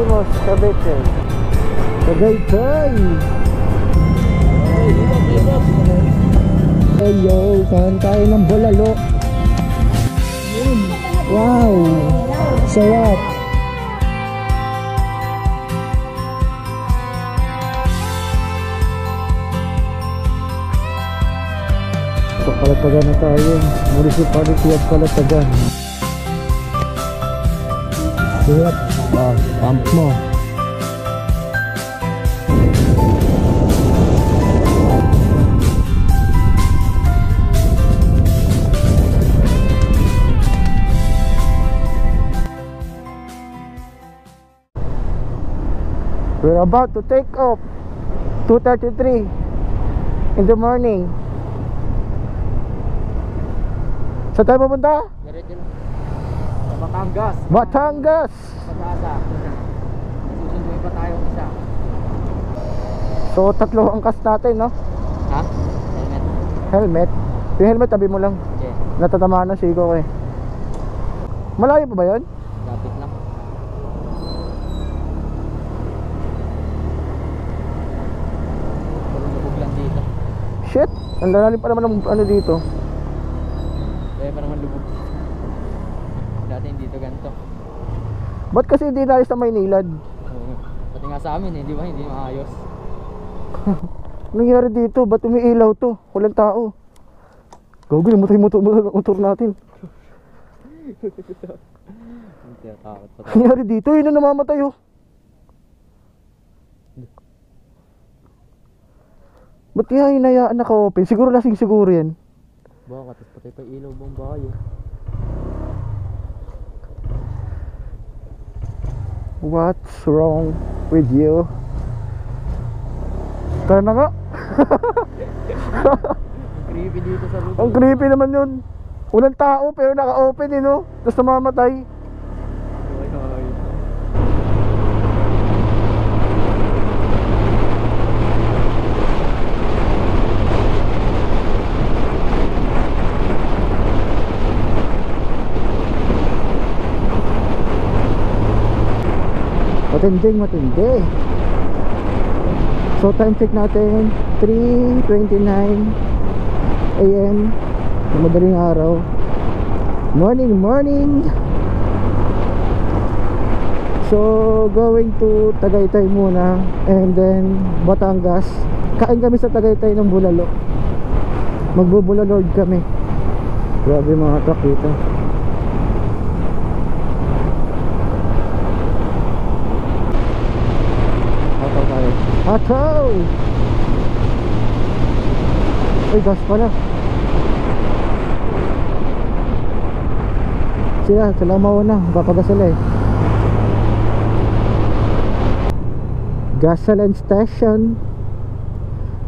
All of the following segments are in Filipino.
Primos Cavite. Tagaytay! Hello, kain tayo ng bulalo. Wow! Sarap! So, Kalatagan na tayo. Municipality of Kalatagan. Sarap. Ah, pump mo. We're about to take off 2.33 in the morning Saan tayo pupunta? Diretso Batangas. Batangas Pag-asa. Susunduin pa tayo isa. So tatlo ang cast natin no? Ha? Helmet. Helmet Yung helmet tabi mo lang Okay. Natatamaan na sigo ko eh Malayo pa ba yun? Lapit lang. Lang dito. Shit Ang lalalim pa naman ng ano dito Kaya pa naman lubog. Dati hindi dito ganito. Ba't kasi hindi nalis na Maynilad? Oo. Pati nga sa amin eh, di ba? Hindi maayos. Nangyari dito? Ba't umiilaw to? Walang tao Gago, namatay yung motor, motor, motor natin nangyari dito? Yun na namamatay oh Ba't kaya hinayaan naka-open? Siguro lasing siguro yan tapos patay pa ilaw buong bahay eh. What's wrong with you? Tara na nga Ang creepy dito sa lubog. Ang creepy naman yun Walang tao pero naka-open eh no Tapos namamatay Ay, ay. Matinding matindi. So time check natin 3.29 AM na madaling araw. Morning morning! So going to Tagaytay muna And then Batangas. Kain kami sa Tagaytay ng Bulalo. Magbubulalord kami. Grabe mga truck dito Ataw tayo. Ataw! Ay, gas pala. Siya, sila mauna. Papagas sila eh. Gasoline station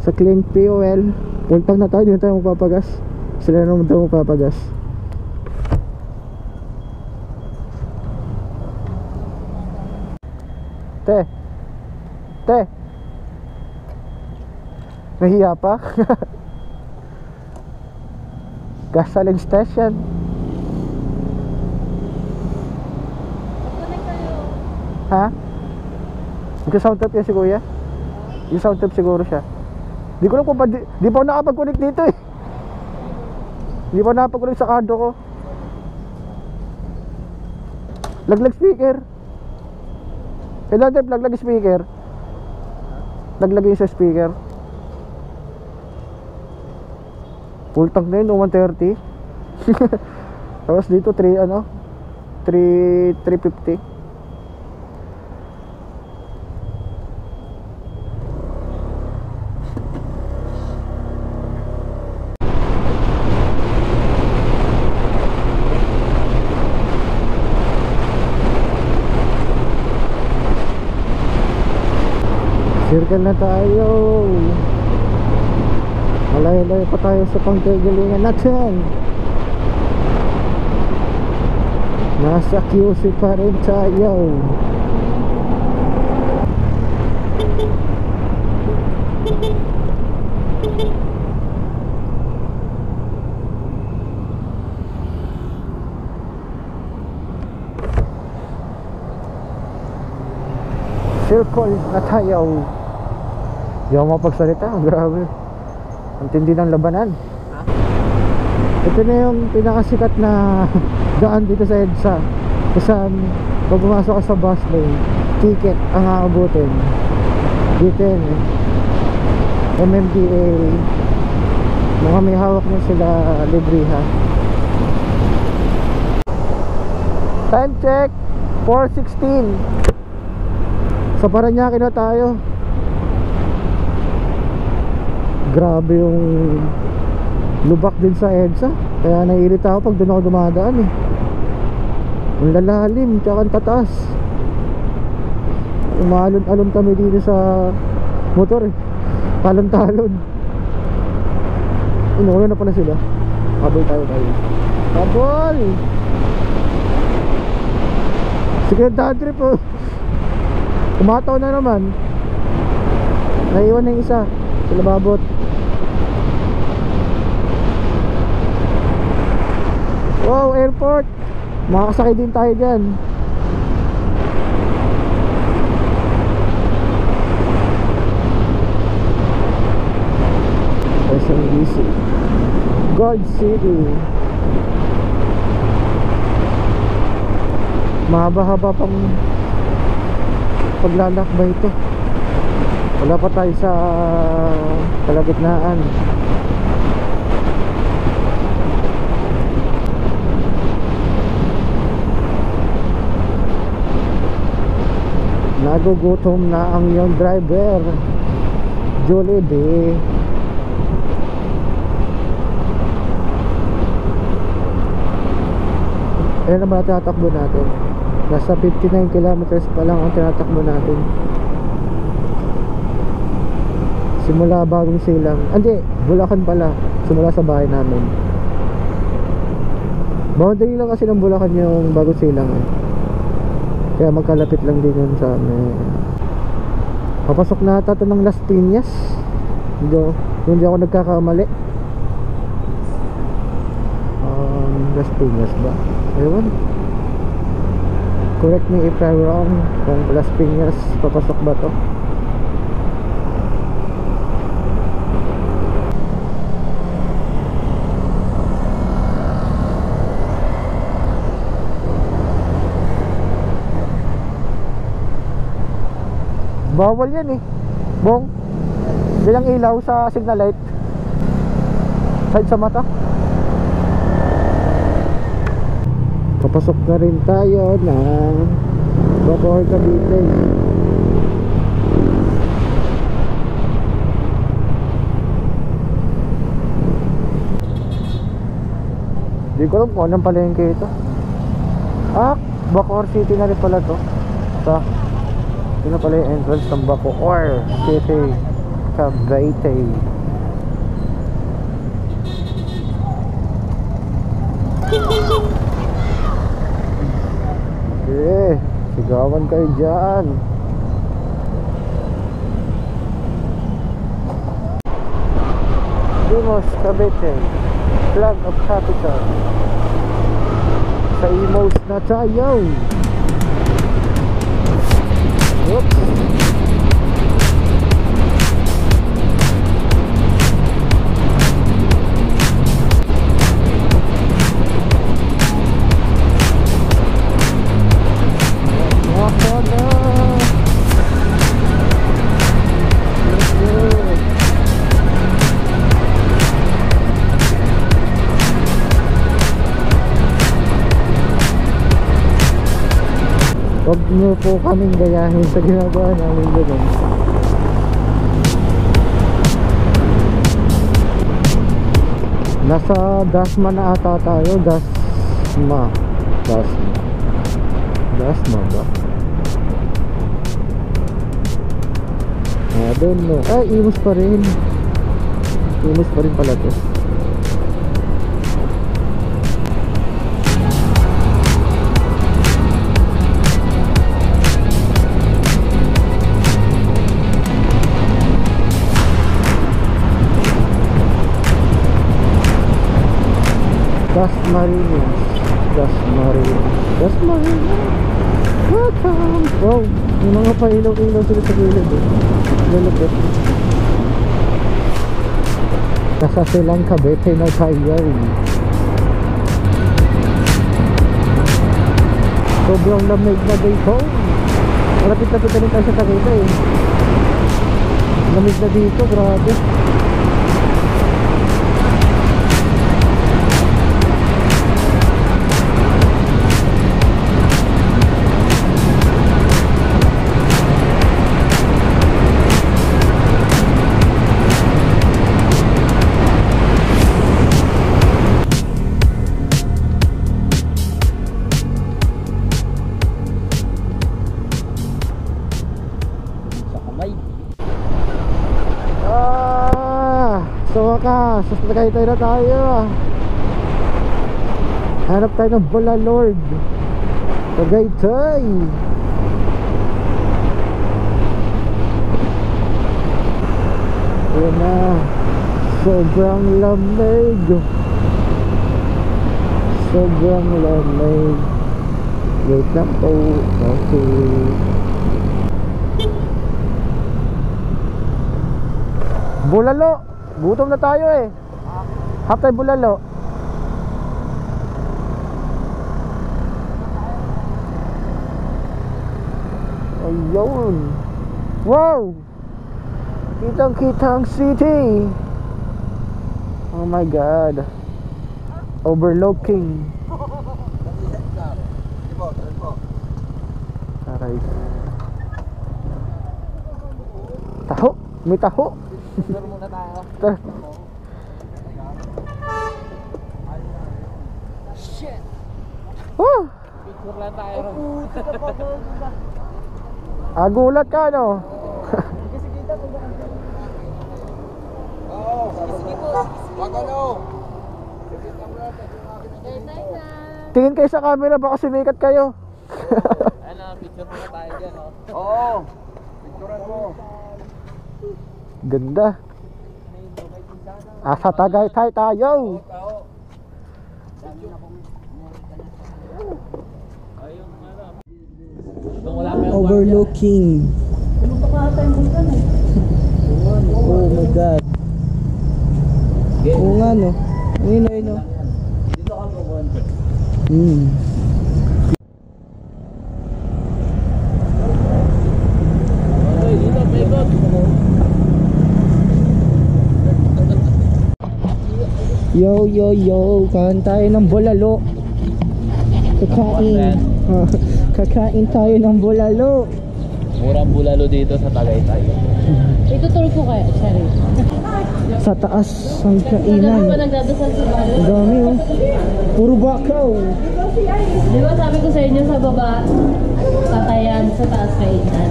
sa Clean Fuel. Puntang na tayo, hindi na tayo magpapagas. Sila naman tayo magpapagas. Te, Te. Nahiya pa? Gasoline station. Ha? Nagka-sound trip yan si Kuya? Yung sound trip siguro siya. Di ko alam kung pa, di, di pa nakapag-connect dito eh. Di pa nakapag-connect sa kado ko. Laglag speaker. Kailangan tayo laglag speaker. Naglagay sa speaker. Full tank na yun, no, 130. Tapos dito 3 ano? 3 350. Circle na tayo. Malayo-layo pa tayo sa pangkagalingan natin. Nasa QC pa rin tayo. circle na tayo Di ako mapagsalita, grabe Ang tindi ng labanan. Ito na yung pinakasikat na daan dito sa EDSA. Kung saan pag pumasok ka sa bus lane Ticket ang aabutin. Yun eh. MMDA Mga may hawak na sila libriha. Time check 4.16 Sa Paranaque na tayo Grabe yung lubak din sa EDSA. Kaya naiirita ako pag doon ako dumadaan eh. Ang lalalim tsaka ang tataas Umalon-alon kami dito sa motor eh. Talon-talon. Inuuna na pala sila. Habol tayo tayo. Habol! Sige, dad trip oh. Kumataw na naman. Naiwan na yung isa Sila babot Wow, airport. Makakasakay din tayo dyan. SMBC God City. Mahaba-haba pang paglalakbay ito Wala pa tayo sa kalagitnaan. Nagugutom na ang iyong driver Jollibee Ayan naman ang tinatakbo natin. Nasa 59 kilometers pa lang ang tinatakbo natin Simula bagong silang Hindi, Bulacan pala Simula sa bahay namin. Boundary lang kasi ng Bulacan yung bagong silang eh. Kaya magkalapit lang din yun sa amin. Papasok na ata ito ng Las Piñas. Hindi, hindi ako nagkakamali. Um, Las Piñas ba? Ewan Correct me if I'm wrong Kung Las Piñas papasok ba to Bawal yan eh. Bong Bilang ilaw sa signal light. Side sa mata. Papasok na rin tayo ng Bacoor Cavite Hindi ko alam kung anong palengke ito. Ah, Bacoor City na rin pala to. Sa Yun na pala yung entrance ng Bacoor City Cavite Eh, sigawan kayo dyan. Imos Cavite, flag of capital. Sa Imos na tayo. outro. Niyo po kaming gayahin sa ginagawa namin ganun. Nasa Dasma na ata tayo, Dasma. Dasma. Dasma ba? I don't know. Ay, Imus pa rin. Imus pa rin pala to. Das Marinas Das Marinas Das Marinas Welcome! Wow, may mga pailaw-ilaw sila sa gilid eh. Lalapit. Nasa silang Cavite na tayo. Sobrang lamig na dito. Malapit-lapit na rin tayo sa Cavite eh. Lamig na dito, grabe. Tagaytay na tayo. Hanap tayo ng Bola Lord. Tagaytay. Ayan na. Sobrang lamig. Sobrang lamig. Wait lang po. Okay. Bulalo. Gutom na tayo eh. Time bulalo. Ayun. Wow! Kitang kitang city. Oh my god. Overlooking. Aray. Taho. May taho. Picture muna tayo. Ta- Shit! Oh! Picture lang tayo. Ah, gulat ka no? Tingin kayo sa camera baka sumikat kayo. Ano, picture muna tayo dyan, oh. Oo. Picturean mo. Ganda. Ah, sa Tagaytay tayo. Tao. Kung wala pa yung Overlooking. Oh my god. Oo nga no. Ayun ayun no. Dito ka. Hmm. Paikot. Yo yo yo, tayo ng bulalo. Kakain. Kakain tayo ng bulalo. Murang bulalo dito sa Tagaytay. Ituturo ko kayo, sorry. Sa taas ang kainan. Ang dami oh. Puro bakaw. Di ba sabi ko sa inyo sa baba, patayan, sa taas kainan.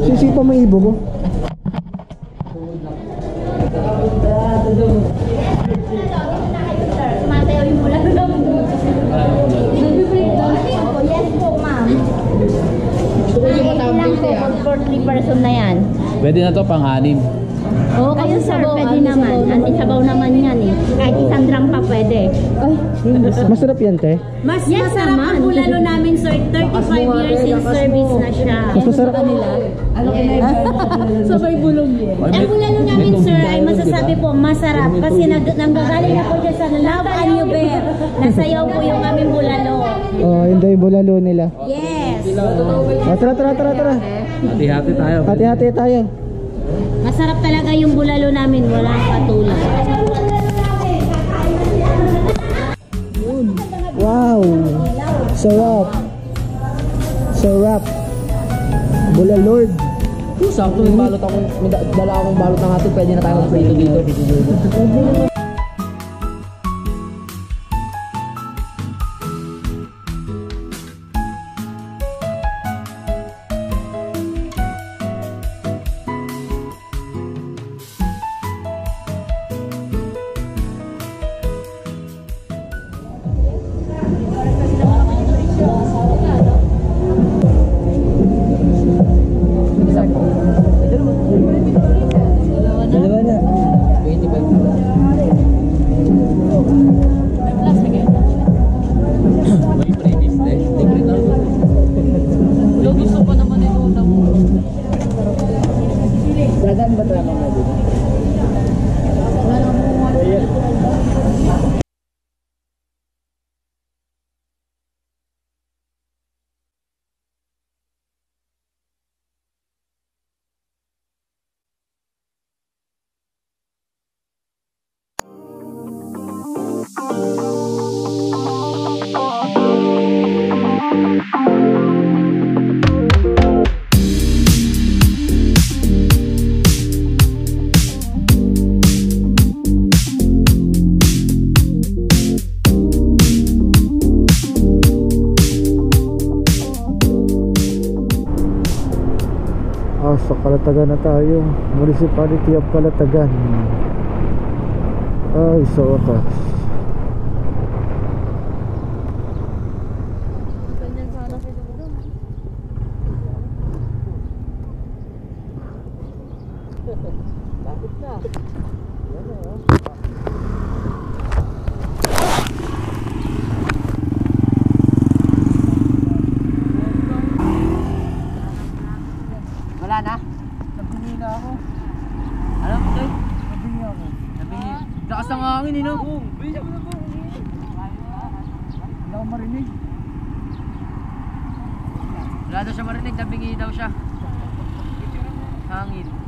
Nagsisipa mo ibo mo. Mateo yung mula lang. nagbe-breakdown Yes po, ma'am. Ilan po for three person na yan? Pwede na to pang-anim. Oo, Ayun kasi sir, sabaw, pwede ano, naman. sabaw Anti sabaw naman yan eh. Kahit isang drum pa pwede. Masarap yan, te. Mas masarap ang bulalo namin sir. 35 years in service na siya. Mas masarap. Sabay bulong din. Ang bulalo namin sir ay masasabi po masarap kasi nag nanggagaling ako dyan sa Love and New Bear. Nasayaw po yung aming bulalo. Oh, yun daw yung bulalo nila. Yes. Oh, tara, tara, tara, tara. Hati-hati tayo. Hati-hati tayo. Masarap talaga yung bulalo namin. Walang katulad. Wow! Sarap! Sarap! Bula Lord! Sakto yung balot ako. Dala akong balot ng atin. Pwede na tayo mag-prito dito. Kalatagan na tayo. Municipality of Kalatagan. Ay, sa wakas. Wala na? Nabingi na ako. Ano, Toy? Nabingi ako. Nabingi. Lakas ng hangin, eh, no? Oo, bilis mo na po. Hindi ako marinig. Wala daw siya marinig, nabingi daw siya. Hangin.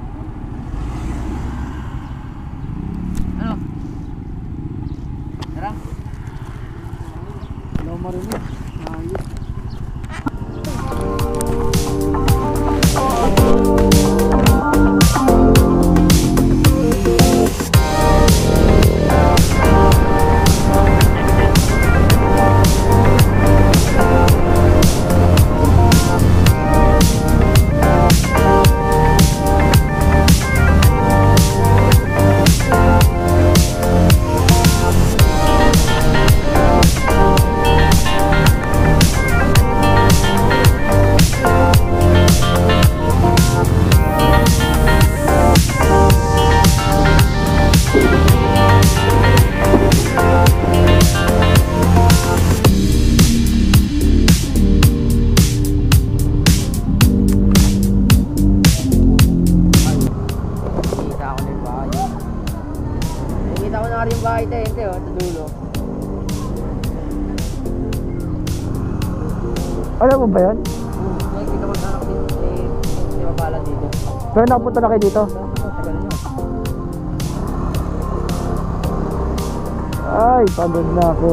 Pero nakapunta na kayo dito? Ay, pagod na ako.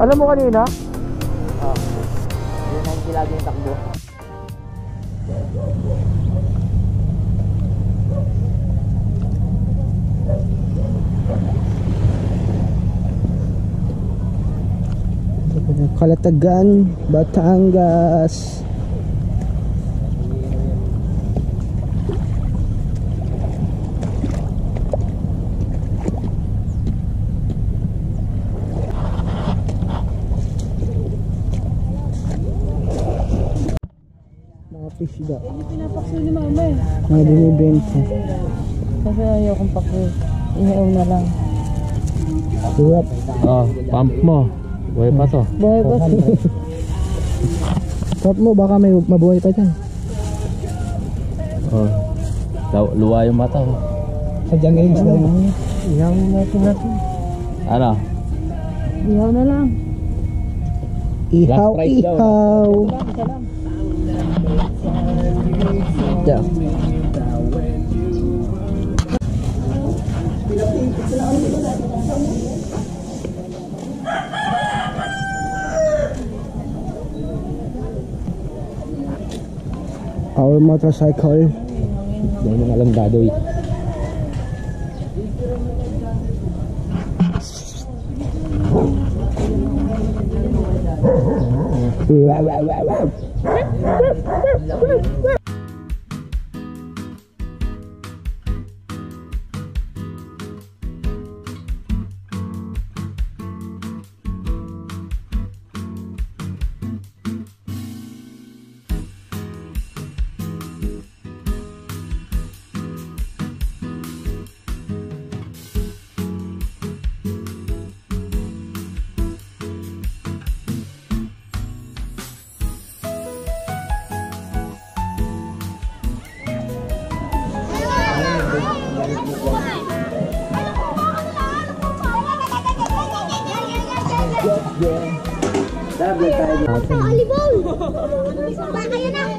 Alam mo kanina? Oh. Yun ang kilagi yung takbo. Kalatagan, Batangas. Mga pisda. Pinapakso ni mama eh. Mga binibenta. Kasi ayaw kong pakso. Ihaw na lang. Sarap. Oh, pump mo. Buhay pa to. Buhay pa siya. Sarap mo, baka may mabuhay pa dyan. Oh. Daw- Luwa yung mata oh. Sadyang games daw. Ihangin natin natin. Ano? Ihaw na lang. Ihaw, Last price daw, ihaw. Yeah. Our motorcycle. Dahil yung alam dadoy. Wow, wow, wow, wow.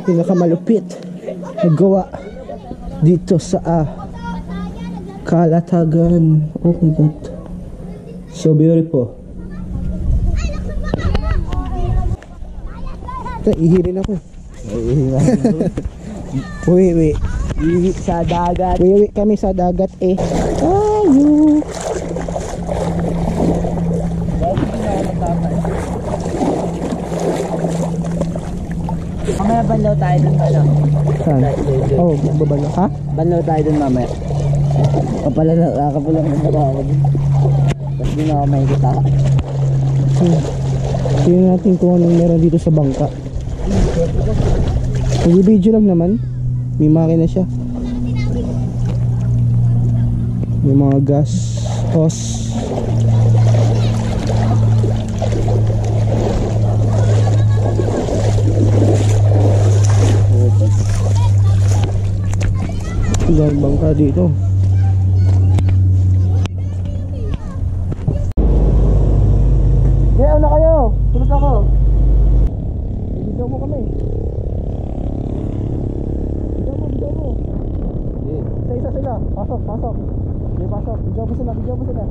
Pinakamalupit na gawa dito sa ah, Kalatagan. Oh my God. So beautiful. Ito, ihirin ako. Uwi, uwi. Ihi sa dagat. Uwi, uwi kami sa dagat eh. Tayo. Babanlaw tayo dun ano. Saan? Oh, babalo. Ha? Banlaw tayo dun mamaya. Kapala na, kakapala na ako dun. Tapos di na ako makikita. Hmm. Tingnan natin kung anong meron dito sa bangka. Nag-video lang naman. May makina siya. May mga gas, hose. Ilang bangka dito. Kaya na kayo. Tulog ako. Video mo kami. Video mo, video mo. Isa-isa sila. Pasok, pasok. Okay, pasok. Video mo sila, video mo sila.